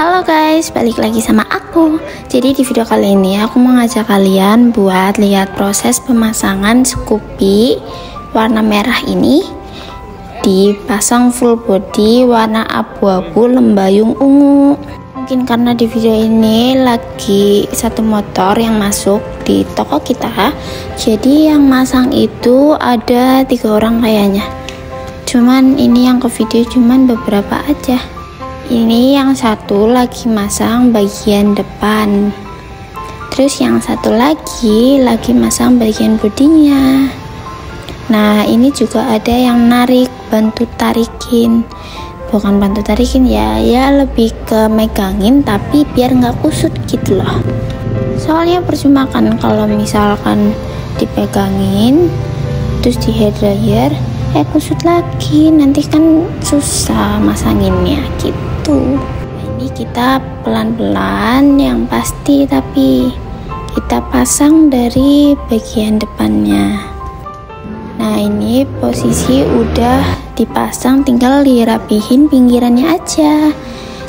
Halo guys, balik lagi sama aku. Jadi di video kali ini aku mau ngajak kalian buat lihat proses pemasangan Scoopy warna merah ini dipasang full body warna abu-abu lembayung ungu. Mungkin karena di video ini lagi satu motor yang masuk di toko kita, jadi yang masang itu ada tiga orang kayaknya. Cuman ini yang ke video cuman beberapa aja ini yang satu lagi masang bagian depan. Terus yang satu lagi lagi masang bagian bodinya nah ini juga ada yang narik bantu tarikin. Bukan bantu tarikin ya ya lebih ke megangin tapi biar nggak kusut gitu loh. Soalnya percuma kan kalau misalkan dipegangin terus di hair dryer eh kusut lagi nanti kan susah masanginnya gitu. Itu ini kita pelan-pelan yang pasti tapi kita pasang dari bagian depannya. Nah ini posisi udah dipasang tinggal dirapihin pinggirannya aja.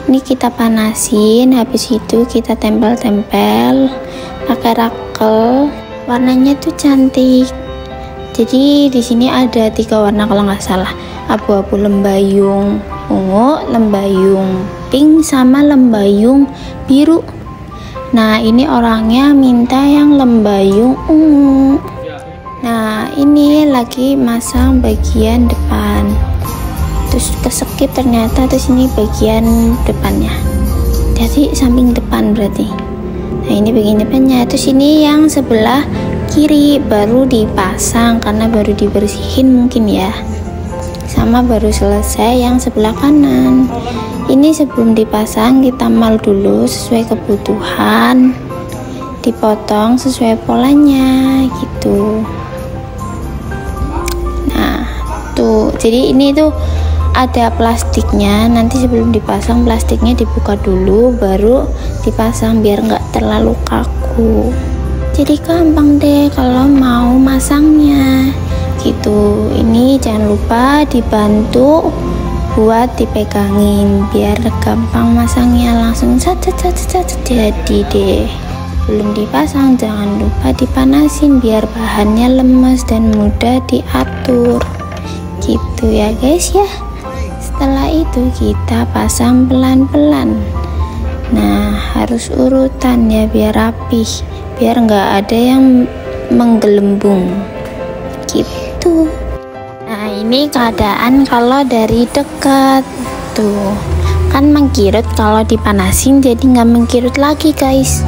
Ini kita panasin habis itu kita tempel-tempel pakai rakel. Warnanya tuh cantik jadi di sini ada tiga warna kalau nggak salah abu-abu lembayung ungu, lembayung pink sama lembayung biru. Nah, ini orangnya minta yang lembayung ungu. Nah, ini lagi masang bagian depan. Terus kesekip ternyata terus ini bagian depannya. Jadi samping depan berarti. Nah, ini bagian depannya. Terus ini yang sebelah kiri baru dipasang karena baru dibersihin mungkin ya. Sama baru selesai yang sebelah kanan. Ini sebelum dipasang kita mal dulu sesuai kebutuhan. Dipotong sesuai polanya gitu. Nah tuh. Jadi ini tuh ada plastiknya. Nanti sebelum dipasang plastiknya dibuka dulu baru dipasang biar nggak terlalu kaku jadi gampang deh kalau mau masangnya. Gitu. Ini jangan lupa dibantu buat dipegangin biar gampang masangnya. Langsung saja saja jadi deh. Belum dipasang jangan lupa dipanasin biar bahannya lemes dan mudah diatur. Gitu ya guys ya. Setelah itu kita pasang pelan-pelan. Nah harus urutan ya biar rapih biar nggak ada yang menggelembung. Gitu. Itu nah ini keadaan kalau dari dekat. Tuh. Kan mengkirut kalau dipanasin jadi nggak mengkirut lagi guys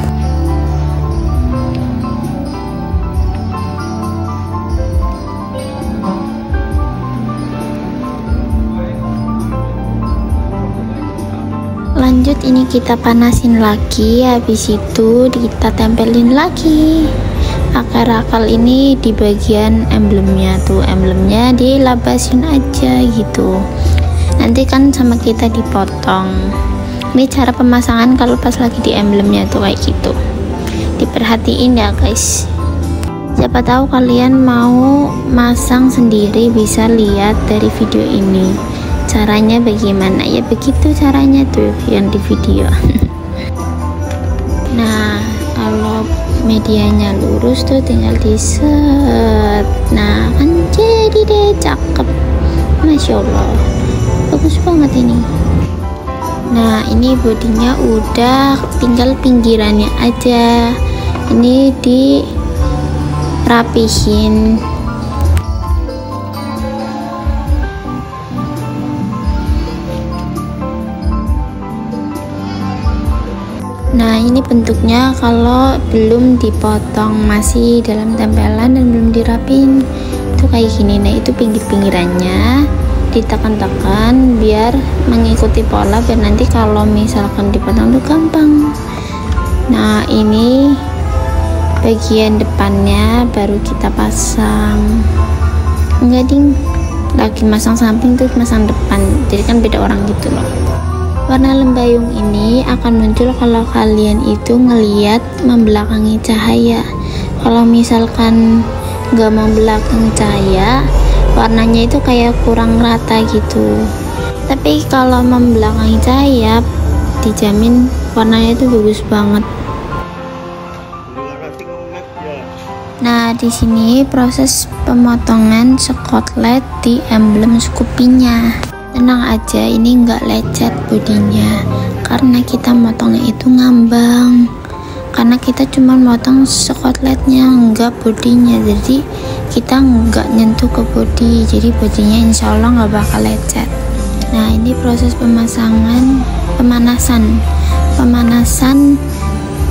lanjut ini kita panasin lagi. Habis itu kita tempelin lagi. Akar-akar ini di bagian emblemnya tuh. Emblemnya dilabasin aja gitu. Nanti kan sama kita dipotong. Ini cara pemasangan kalau pas lagi di emblemnya tuh kayak gitu. Diperhatiin ya guys. Siapa tahu kalian mau masang sendiri bisa lihat dari video ini caranya bagaimana? Ya begitu caranya tuh yang di video. Nah kalau medianya lurus tuh tinggal di set nah kan jadi deh cakep. Masya Allah. Bagus banget ini. Nah ini bodinya udah tinggal pinggirannya aja. Ini di rapihin Nah ini bentuknya kalau belum dipotong masih dalam tempelan dan belum dirapin. Itu kayak gini. Nah itu pinggir-pinggirannya. Ditekan-tekan biar mengikuti pola biar nanti kalau misalkan dipotong tuh gampang. Nah ini bagian depannya baru kita pasang. Enggak ding. Lagi masang samping tuh masang depan. Jadi kan beda orang gitu loh Warna lembayung ini akan muncul kalau kalian itu ngeliat membelakangi cahaya. Kalau misalkan nggak membelakangi cahaya, warnanya itu kayak kurang rata gitu. Tapi kalau membelakangi cahaya, dijamin warnanya itu bagus banget Nah, di sini proses pemotongan skotlet di emblem Scoopy-nya. Tenang aja, ini nggak lecet bodinya, karena kita motongnya itu ngambang. Karena kita cuma motong skotletnya, nggak bodinya. Jadi kita nggak nyentuh ke body, jadi bodinya insya Allah nggak bakal lecet. Nah, ini proses pemasangan, pemanasan, pemanasan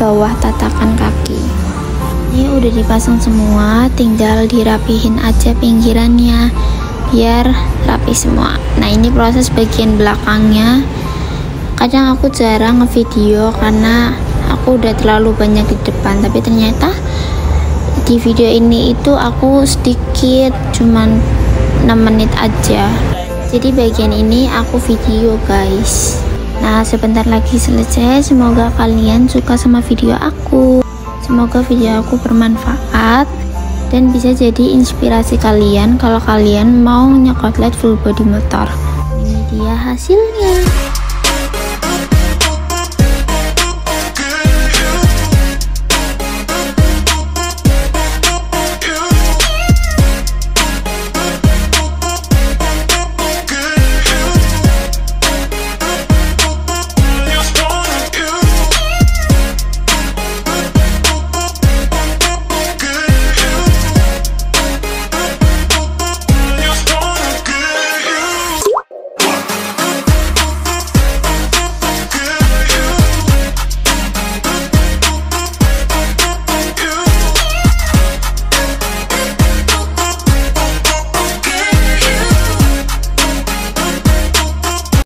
bawah tatakan kaki ini udah dipasang semua tinggal dirapihin aja pinggirannya biar rapi semua. Nah ini proses bagian belakangnya. Kadang aku jarang ngevideo karena aku udah terlalu banyak di depan tapi ternyata di video ini itu aku sedikit cuman 6 menit aja. Jadi bagian ini aku video guys. Nah sebentar lagi selesai. Semoga kalian suka sama video aku. Semoga video aku bermanfaat dan bisa jadi inspirasi kalian kalau kalian mau nyokotlet full body motor. Ini dia hasilnya.